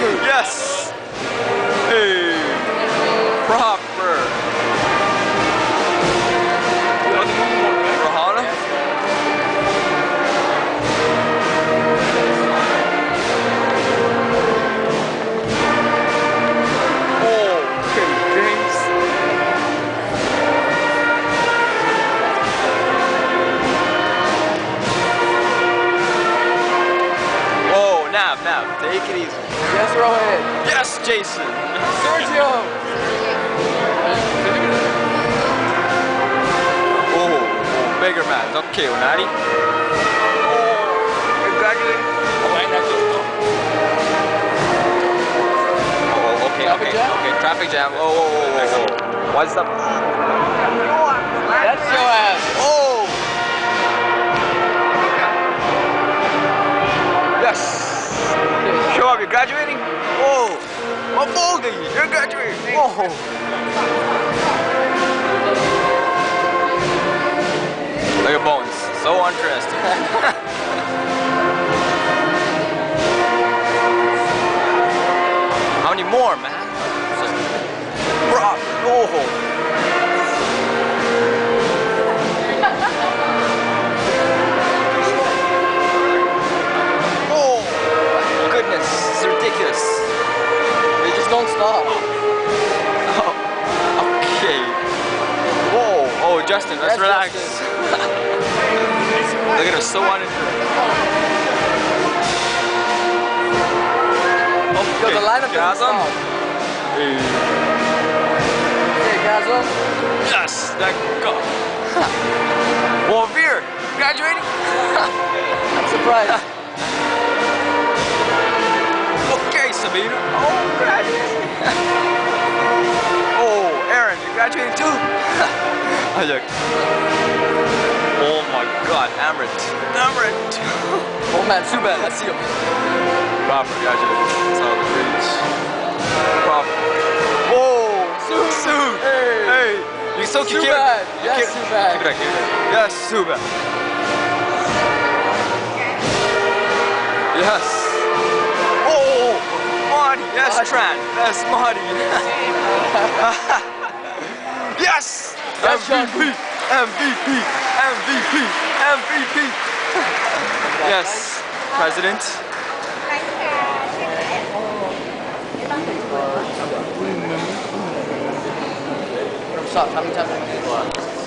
yes! Nav, Nav, take it easy. Yes, Rohit. Yes, Jason. Sergio. Oh, bigger man. Okay, Unari. Oh, congratulations. Oh, oh, okay, Traffic okay, jam? okay. Traffic jam. Oh, whoa, whoa, whoa, whoa. What's up? That's your ass. Oh! Maboldi, you're graduating! Oh! Look at Bones, so interesting. How many more, man? Don't stop. Oh, okay. Whoa, oh Justin, let's Yes, relax. Justin. Look at him, so uninterested. Yo, the lineup doesn't Hey. Okay, Gasm. Yes, that go. Well, Veer, graduating? I'm surprised. Sabina. Oh, graduating. oh, Aaron, you're graduating too? I Ajak. Oh my God, Amrit. Amrit. oh man, too bad. Let's see him. Proper graduating. That's how the bridge. Proper. Whoa, Sue, Sue. Hey. hey, you so cute. Subad. Yes, Subad. Keep it back, keep it back. Yes, Subad. Yes. Marty. Yes, Marty. Tran. Yes, yes. Yes, MVP. MVP. MVP. MVP. yes, President. stop. How many times?